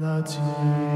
Latina.